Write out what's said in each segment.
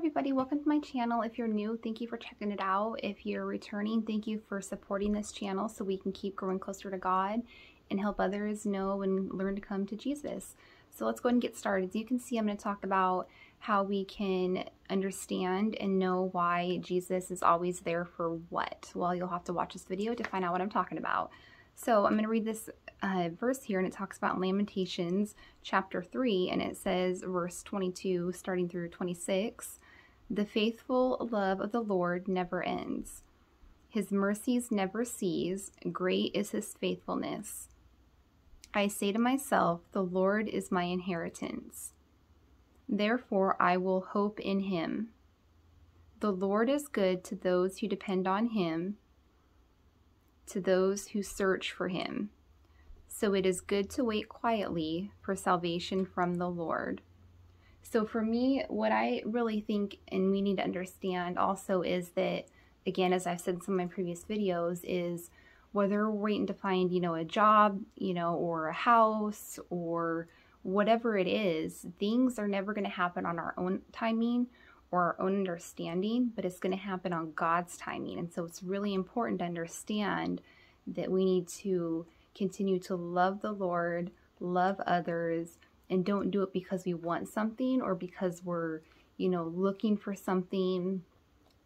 everybody, welcome to my channel. If you're new, thank you for checking it out. If you're returning, thank you for supporting this channel so we can keep growing closer to God and help others know and learn to come to Jesus. So let's go ahead and get started. As you can see, I'm going to talk about how we can understand and know why Jesus is always there for what. Well, you'll have to watch this video to find out what I'm talking about. So I'm going to read this uh, verse here, and it talks about Lamentations chapter 3, and it says, verse 22, starting through 26, The faithful love of the Lord never ends. His mercies never cease. Great is his faithfulness. I say to myself, The Lord is my inheritance. Therefore, I will hope in him. The Lord is good to those who depend on him, to those who search for him. So it is good to wait quietly for salvation from the Lord. So for me, what I really think and we need to understand also is that, again, as I've said in some of my previous videos, is whether we're waiting to find, you know, a job, you know, or a house or whatever it is, things are never going to happen on our own timing or our own understanding, but it's going to happen on God's timing. And so it's really important to understand that we need to continue to love the Lord, love others, and don't do it because we want something or because we're, you know, looking for something,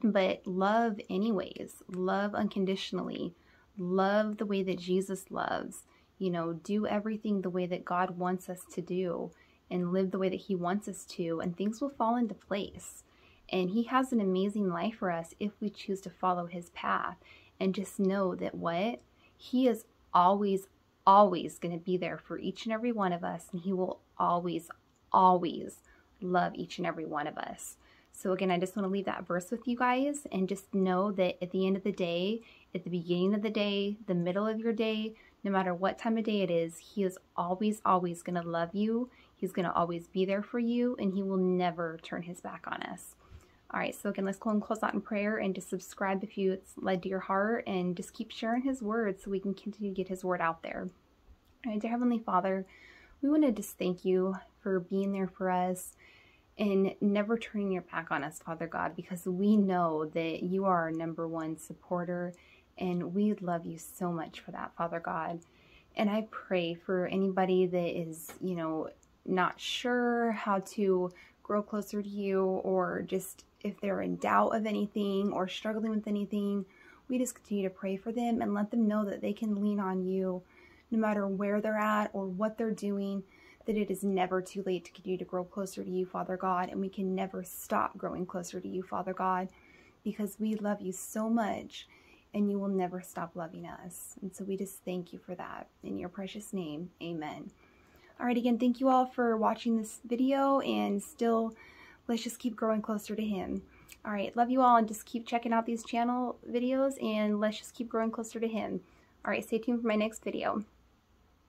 but love anyways, love unconditionally, love the way that Jesus loves you know, do everything the way that God wants us to do and live the way that He wants us to, and things will fall into place. And He has an amazing life for us if we choose to follow His path. And just know that what? He is always, always going to be there for each and every one of us, and He will always, always love each and every one of us. So, again, I just want to leave that verse with you guys and just know that at the end of the day, at the beginning of the day, the middle of your day, no matter what time of day it is, He is always, always going to love you. He's going to always be there for you, and He will never turn His back on us. All right, so again, let's go and close out in prayer and just subscribe if you it's led to your heart and just keep sharing His word so we can continue to get His word out there. All right, dear Heavenly Father, we want to just thank you for being there for us and never turning your back on us, Father God, because we know that you are our number one supporter and we love you so much for that, Father God. And I pray for anybody that is, you know, not sure how to grow closer to you or just if they're in doubt of anything or struggling with anything, we just continue to pray for them and let them know that they can lean on you no matter where they're at or what they're doing, that it is never too late to continue to grow closer to you, Father God, and we can never stop growing closer to you, Father God, because we love you so much and you will never stop loving us. And so we just thank you for that. In your precious name, amen. All right, again, thank you all for watching this video and still, let's just keep growing closer to him. All right, love you all and just keep checking out these channel videos and let's just keep growing closer to him. All right, stay tuned for my next video.